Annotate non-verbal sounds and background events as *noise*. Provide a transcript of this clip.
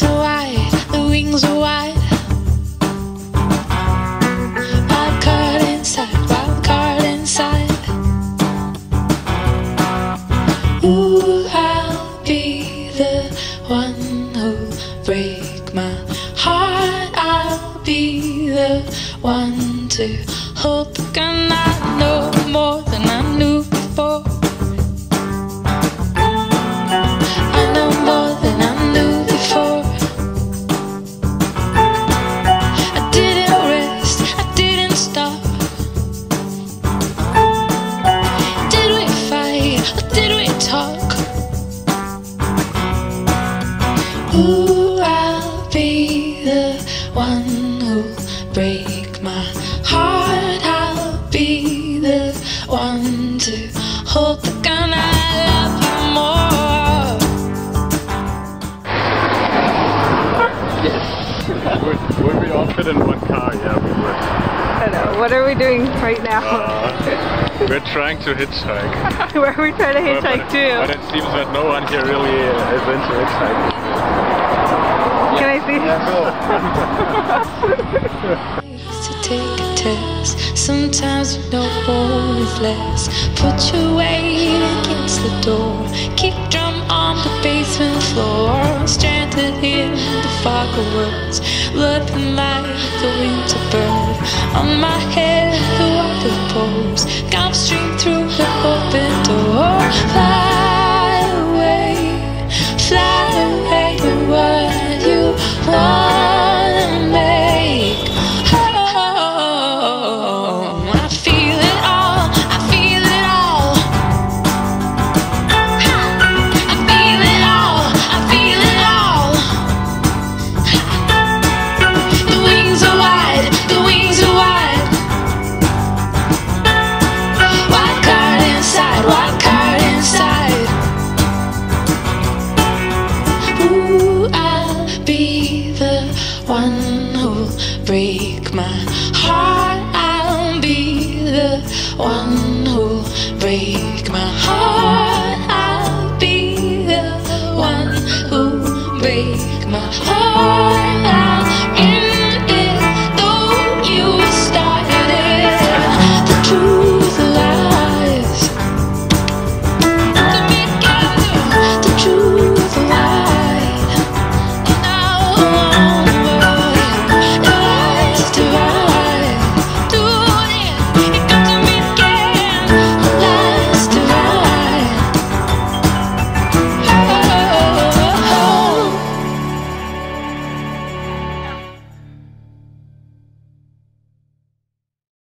the wings are wide. Wild card inside, wild card inside. Ooh, I'll be the one who'll break my heart. I'll be the one to hold the gun. I know more Ooh, I'll be the one who'll break my heart. I'll be the one to hold the gun. I love you more. Would, would we all fit in one car? Yeah, we would. I know. What are we doing right now? Uh, we're trying to hitchhike. *laughs* Where are we trying to But- hitchhike but, to? But it seems that no one here really uh, is into hitchhiking. *laughs* I to take a test. Sometimes you know more is less. Put your weight against the door. Kick drum on the basement floor. Stranded in the fog of words. Looking like a winter bird. On my head, the water pours. Gum stream through the open break my heart.